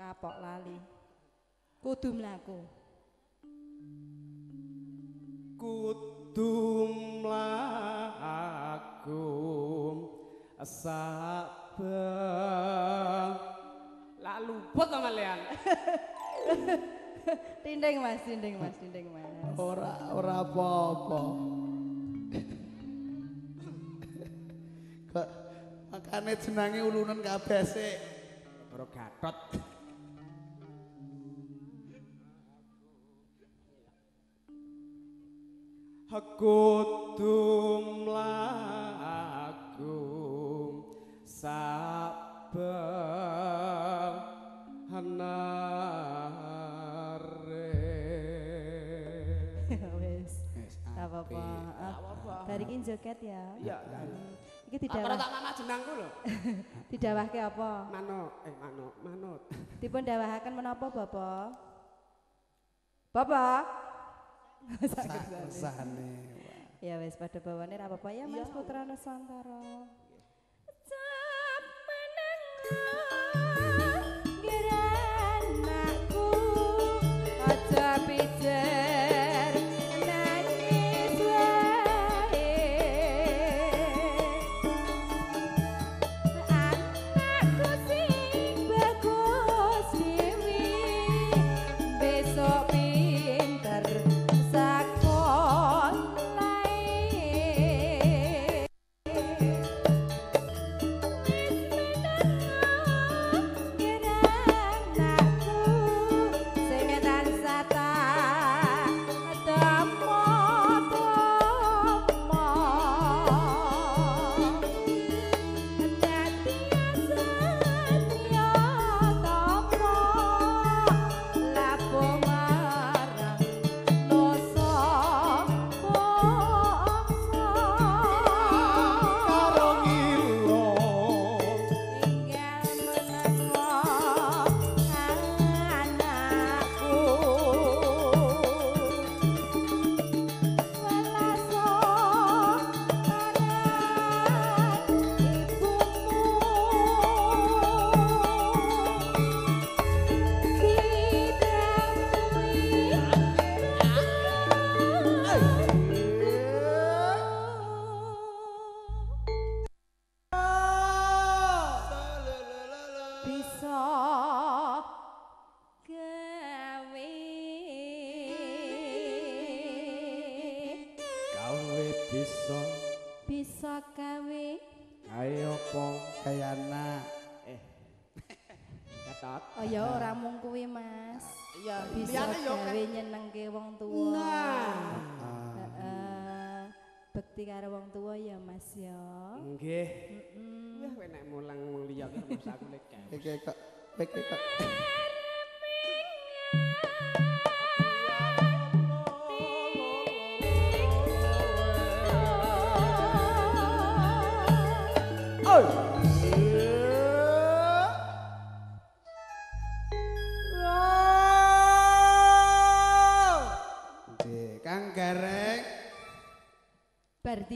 kapok lali. Kudu mlaku. Kudu mlaku sabar. Lalu luput to malian. Tinding Mas, tinding Mas, tinding Mas. Ora ora apa-apa. Kok makane jenenge ulunen kabeh sik. Bro Gatot. Kudu mlaku sabar hanare. Wis. Apa-apa. Ah, Dari iki joget ya. Iya. Iki Ora didawah tak mama jenangku lho. didawahke apa? Mano, eh mano, manut. Dipun dawahaken menapa, Bapak? Bapak. Sane. Ya wis pada bawane ra apa-apa ya Mas Putra Nusantara. Cap menengah bisa gawe Gawe bisa bisa gawe ayo apa? Kaya anak. Eh. Gatot. oh ya ora mung kuwi Mas Iya, bisa gawe nyenengke wong tuwa Heeh. bekti karo wong tuwa ya Mas ya Nggih. Wah, kowe nek mulang liya ki aku lek gawe. Iki kok iki kok. Nggih,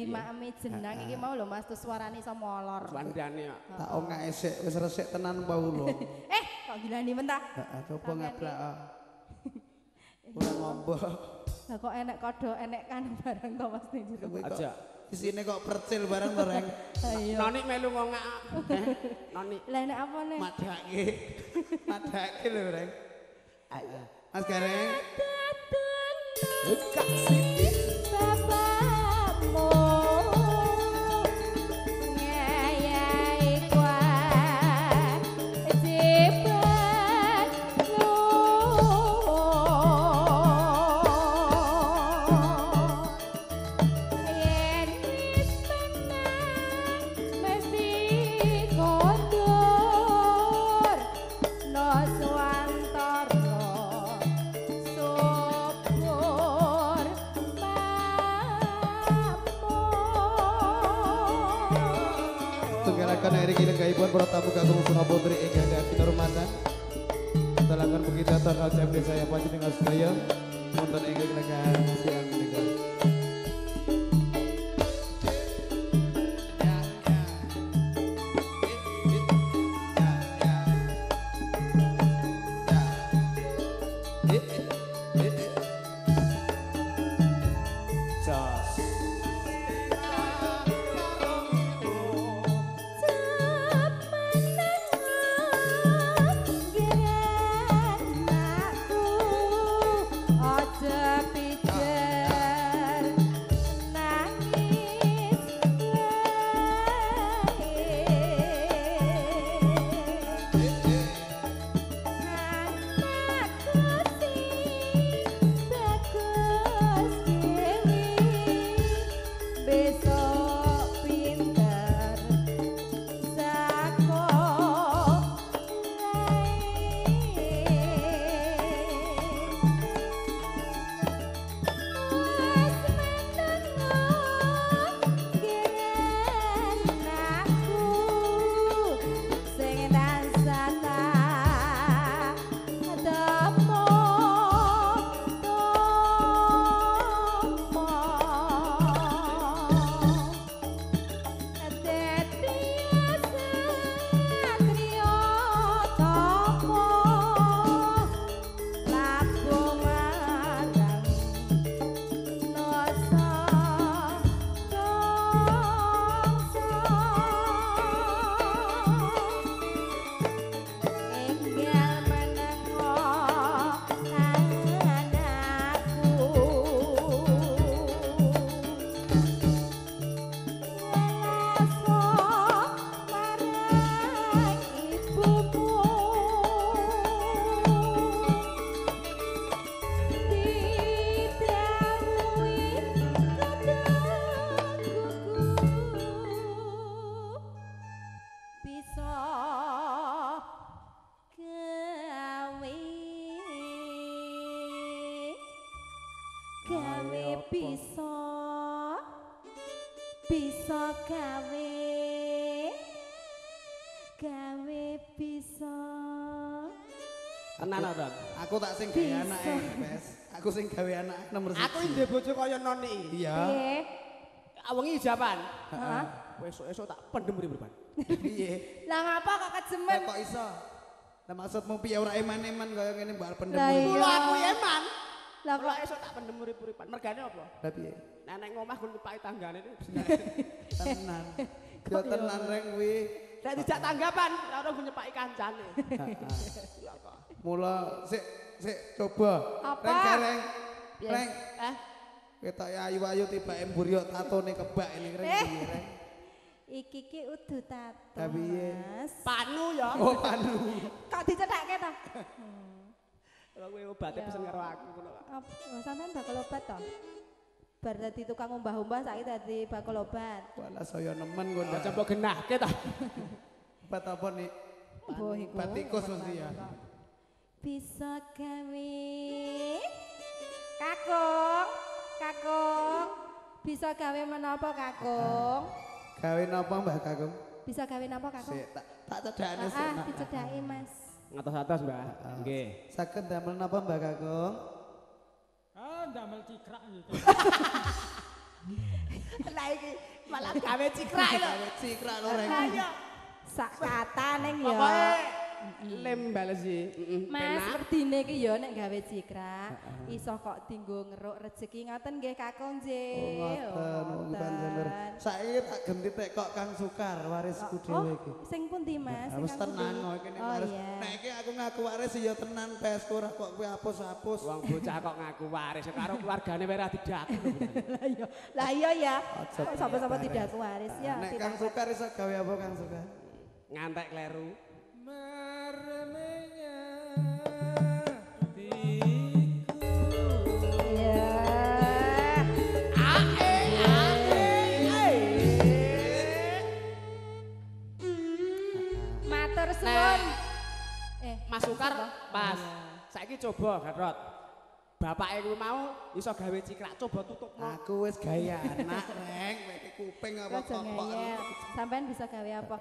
bar dimakmi jeneng iki mau lho Mas suarane iso molor Bandane kok. Tak ongake sik wis resik tenan apa ulo. eh kok gilani mentah Heeh, coba ngeblak. ah. Ora ngombo. lah kok enek kodok enek kan bareng to Mas ning jero Aja. Isine kok percil bareng to, Reng. ayo Noni melu ngongak. Eh, Noni. lah enek apa nih Madake. Madake lho, Reng. Mas Gareng. Kak bisa. Bisa gawe. Gawe bisa. Tenan ora aku tak sing gawe anake eh, Bes. Aku sing gawe anak eh, nomor 1 aku ndek bojo kaya non iki. Iya. Ah, wengi jawaban heeh. Esuk-esuk tak pendem mripun piye? Lah ngapa kok kejemen? Kok iso? Lah maksudmu piye? Ora eman-eman kaya ngene mbak pendem iya. kula aku eman. Lah kok esuk tak pendem urip-uripan. Mergane apa? Lah piye? Nenek ngomah kon nyepaki tanggane iki. Tenan. Yo tenan reng kuwi. Nek dijak tanggapan, ora gue nyepaki kancane. Ya kok. Mula sik sik coba. Apa? Reng? Reng. Eh, Ketok ya ayu-ayu tiba emburi tatone kebak ini reng Eh. piye reng. iki ki udu tato Lah piye? mas panu ya. Oh panu. kok dicethake to Ora kowe obate Ya. pesen karo aku ngono oh, sampean bakal obat to bar dadi tukang umbah-umbah saiki dadi bakal obat Wala saya nemen kok Aja ndak. mbok genahke ta. Obat apa nih? Mbah iku. Obat tikus mesti ya. Bisa gawe Kakung, Kakung. Bisa gawe menapa Kakung? Gawe napa Mbah Kakung? Bisa gawe napa Kakung? Sik tak tak cedhakne sik. Ah, dicedhaki Mas. Ngatos-atos, Mbak. Nggih. Saged damel napa Mbah Kakung? Ah, ndamel cikrak gitu. Lah iki malah gawe cikrak lho. Gawe cikrak lho. Lah iya. Sak kata ning ya. Pokoke lem balesi. Mas, werdine iki ya nek gawe cikrak, iso kok dinggo ngeruk rezeki ngoten nggih Kakung Oh nggih. ngoten, oh panjenengan. Saiki tak genti tek kok Kang Sukar warisku dhewe iki. Oh, sing pundi Mas? Kang tenan kok iki nek Oh waris. Nek iki aku ngaku waris ya tenan pes ora kok kowe hapus-hapus. Wong bocah kok ngaku waris karo keluargane wae ra didaku. Lah iya, lah iya ya. Sapa-sapa tidak waris ya. Nek Kang Sukar iso gawe apa Kang Sukar? Ngantek kleru. Coba Gatot. Bapake kuwi mau iso gawe cikrak coba tutupno. Aku wis gawe anak reng, kuping apa kok. Sampean bisa gawe apa?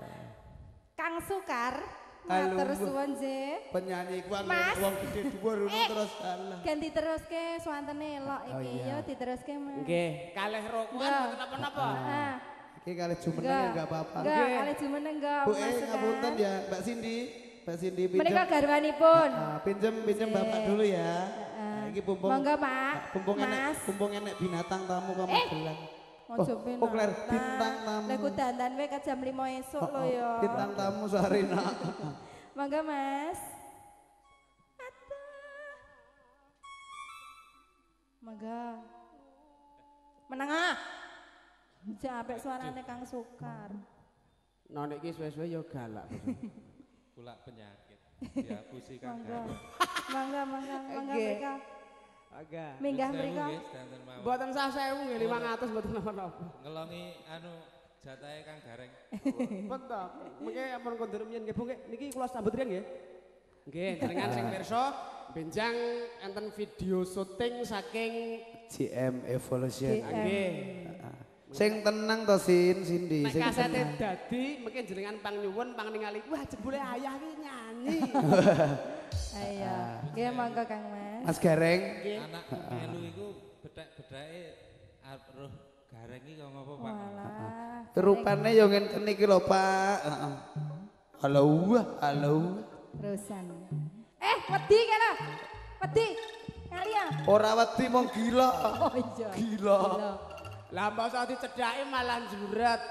Kang Sukar, Halo, Mbak. suwun Je. Penyanyi Mas. wong gede dhuwur ngono Eh. terus alah. Ganti teruske swantene elok Oh, iki iya. yo diteruske Mas. Nggih, kalih rokokan mboten napa-napa. Ah, Iki kali jumeneng ya enggak apa-apa. Enggak, Nggih. kali jumeneng enggak. Bu eh ngapunten ya Mbak Cindy. Mbak Cindy Menika pinjam. garwanipun. Ah, pinjem pinjem Bapak dulu ya. Nah, iki pumpung. Monggo, Pak. Pumpung enek, Mas. pumpung enek binatang tamu kamu Eh. gelang. Oh oh, oh, oh, kler bintang tamu. Lah dandan wek jam 5 esuk lho ya. Bintang tamu sehari. Mangga mas. Mangga. Menengah. Jabek suarane Kang Sukar. Nonek iki suwe-suwe ya galak. Kulak penyakit. Ya pusi Kang. Mangga, mangga, mangga, mangga. Agak. Minggah Sewu mereka. nggih, sedanten mawon. Mboten sah 1000 nggih 500 mboten napa-napa. Ngelongi anu jatahe Kang Gareng. Betul. Mengke ampun kondur miyen nggih Bu nggih. Niki kula sambut riyen nggih. Nggih, jenengan sing pirsa benjang enten video syuting saking GM Evolution. Nggih. Sing tenang to Sin, Cindy, Nek sing kasete dadi mungkin jenengan pang nyuwun pang ningali wah jebule ayah ki nyanyi. Ayo. Nggih monggo Kang Mas. Mas Gareng, Anak melu iku bethek-betheke arep roh Gareng iki kok ngopo Pak? Walah. rupane yo ngenten iki lho, Pak. Heeh. Halo, halo. Terusan. Eh, wedi kene. Wedi. Kalian. Ora wedi mong gila. Oh iya. Gila. Lah mbok usah dicedhaki malah juret.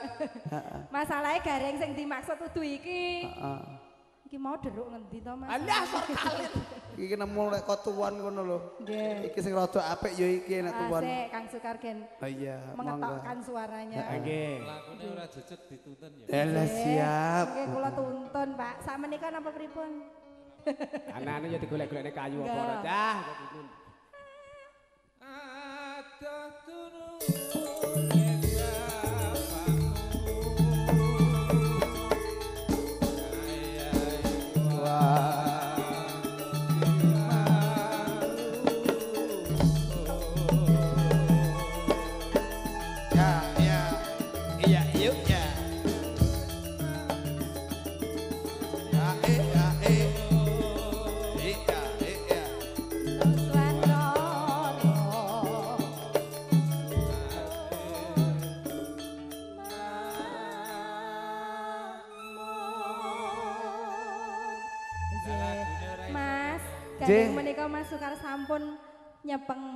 Masalahnya gareng sing dimaksud kudu iki. Heeh. Iki mau deruk ngendi to, Mas? Alah sor kalit. Iki nemu lek kotuan ngono lho. Nggih. Iki sing rada apik yo iki nek tuan. Asik Kang Sukar gen Oh iya, mengetokkan suaranya. Nggih. Lakune ora jejeg dituntun ya. Elah siap. Nggih kula tuntun, Pak. Sakmenika napa pripun? Anane ya digolek-golekne kayu apa ora dah. kok dikun. Adah turun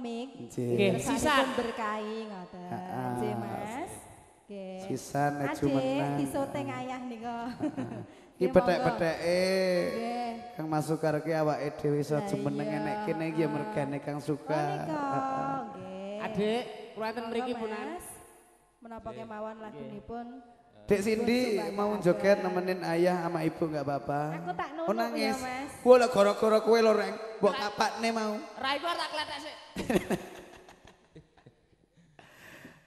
Nggih. Terus Sisan. berkahi ngoten. Ah, Nggih, Mas. Nggih. Sisan nek jumeneng. disoteng ayah nika. Iki Nggih, petek-peteke Nggih. Kang Mas Sukar ki awake dhewe iso jumeneng iya. enek kene iki ya mergane Kang Oh, nika. Nggih. Adik, kula enten mriki punan. Mas. Menapa kemawon lagunipun? Dek Cindy mau joget nemenin ayah sama ibu nggak apa-apa. Aku tak Oh nunuk ya, nangis. Mas. Gua lah gara-gara kowe lho reng. Mbok kapakne mau. Rai kula tak kletek sik.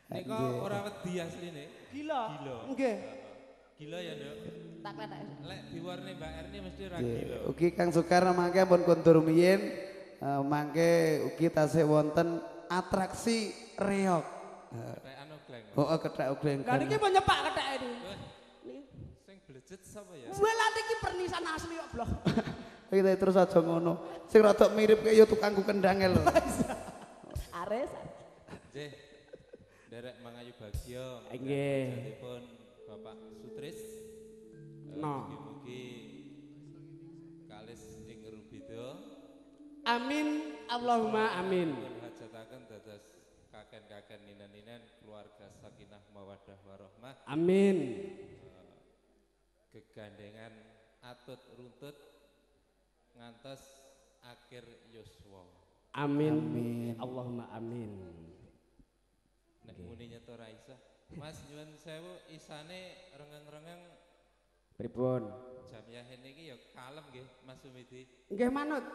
Nika ora wedi asline. Gila. Gila. Nggih. Gila ya, Nduk. Tak kletek. Lek diwarni Mbak Erni mesti ra gila. Ugi Kang Sukar mangke pun kontur miyin. Eh, mangke ugi tasih wonten atraksi reok. Kayak anu kleng. Oh, oh kethek ugleng. Lah niki mau nyepak kethek ini. Sing blejet sapa ya? Gue lah niki pernisan asli kok, Blok. Kita terus aja ngono. Sing rada mirip kaya tukangku kendang lho. Ares. Nggih. Derek Mangayu Bagio. Nggih. pun Bapak Sutris. Eh, No. Mugi-mugi kalis ing rubido Amin. Allahumma amin. hajataken dados kaken-kaken ninen-ninen keluarga sakinah mawaddah warahmah Amin. gegandengan atut runtut ngantos akhir yuswa. Amin. Amin. Allahumma amin. Nek muni nyeto ra. Mas nyuwun sewu isane rengeng-rengeng Pripun? jamiah niki ya kalem nggih Mas Sumidi. Nggih manut.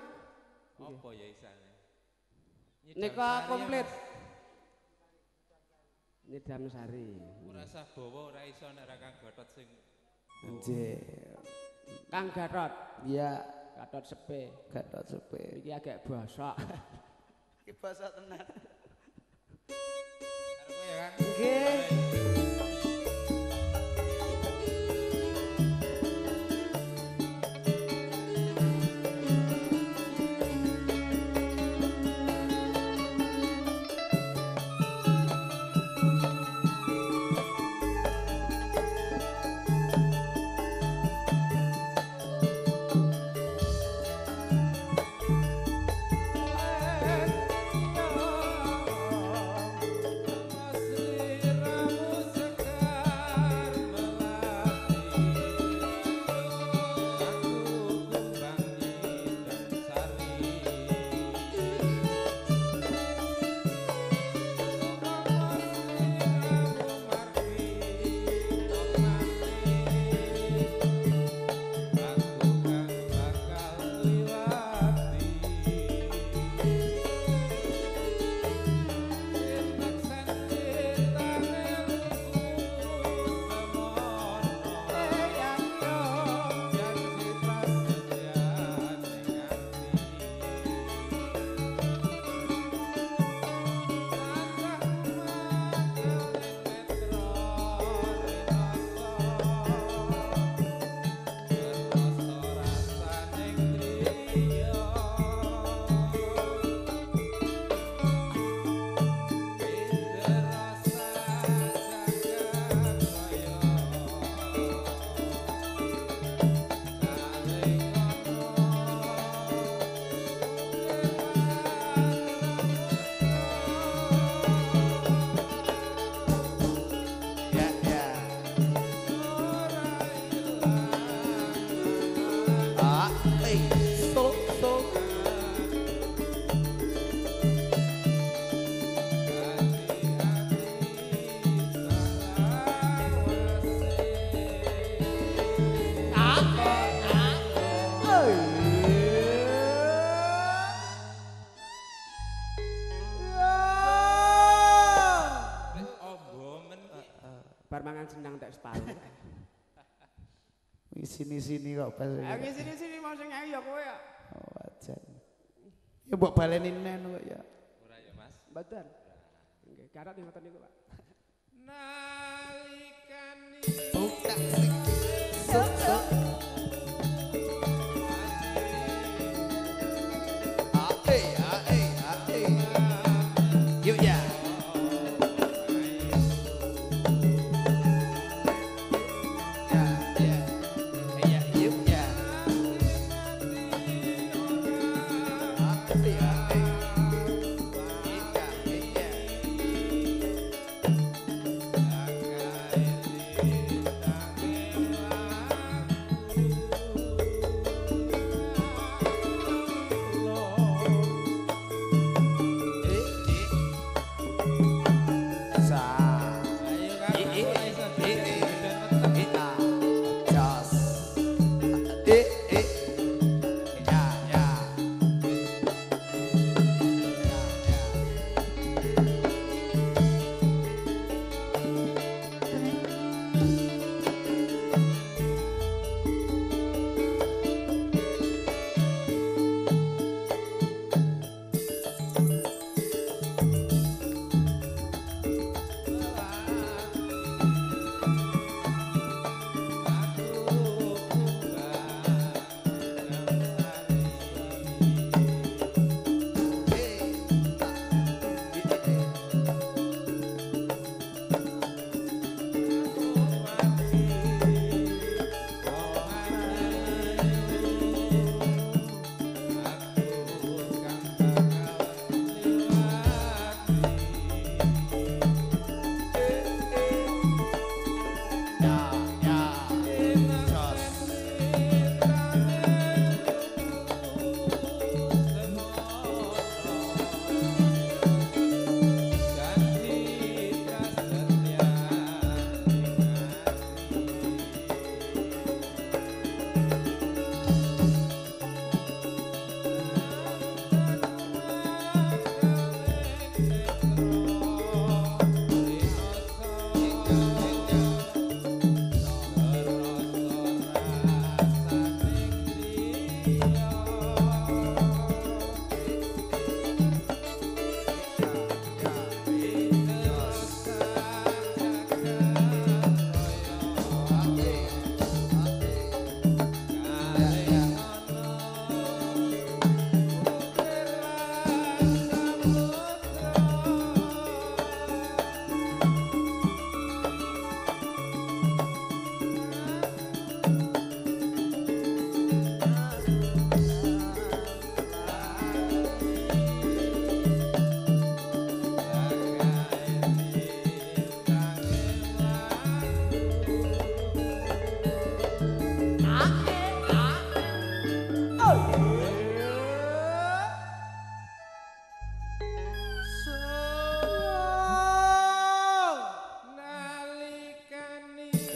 Apa ya isane? Nika ya, komplit. Mas. Nyidam sari. Ora usah bawa ora iso nek ra Kang Gatot sing Nggih. Kang Gatot, Ya, Gatot sepe. Gatot sepe. Iki agak bosok. Iki basa tenan. Arep ya Kang? Nggih. Sini-sini kok pas. Ayo sini-sini mau sing ayo ya kowe ya. Oh, wajan. Ya mbok balenin nen kok ya. Ora ya Mas. Mboten. Nggih, garap ngoten niku, Pak. Nalikani Buka Sok, sok.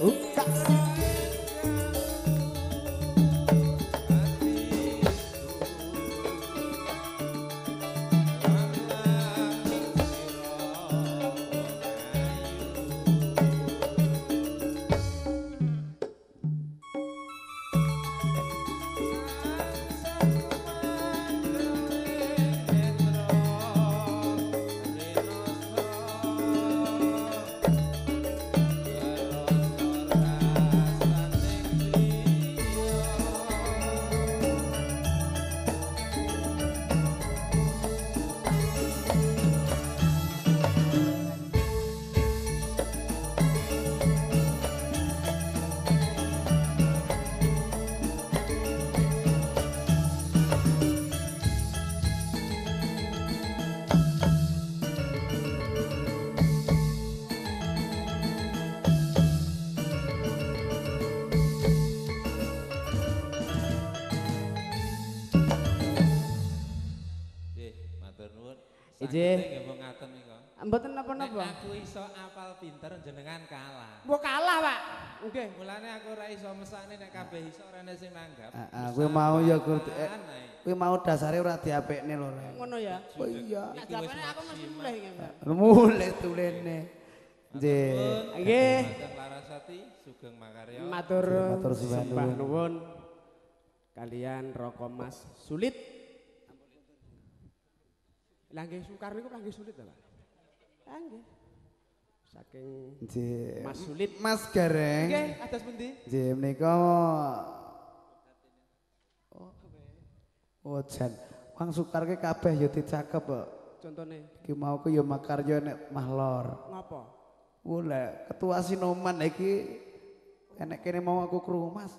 Lucas. Nggih. ngaten nika. Mboten Nek napa-napa. aku iso apal pinter jenengan kalah. Mbok kalah, Pak. Nggih. Mulane aku ora iso mesane nek kabeh iso ana sing nanggap. Ah, ah, kuwi mau ya. Eh, ae. Kuwi mau dasare ora diapekne lho, Rek. Ngono ya. Oh iya. Nek japane aku mesti mulai iki, Mbak. Mulai tulene. Nggih. Nggih. Larasati Sugeng Makarya. Matur Matur sembah sembah nuwun. nuwun kalian Roko Mas Sulit. Lah nggih sukar niku lah nggih sulit ta, Pak? Lah nggih. Saking Nggih. Mas Sulit. Mas Gareng. Nggih, atas pundi? Nggih menika Oh, jan. Wong sukar ke kabeh ya dicakep kok. Contone Iki mau ku ya makarya nek mahlor. ngapa? Wala, ketua Sinoman iki enek kene mau aku krungu Mas.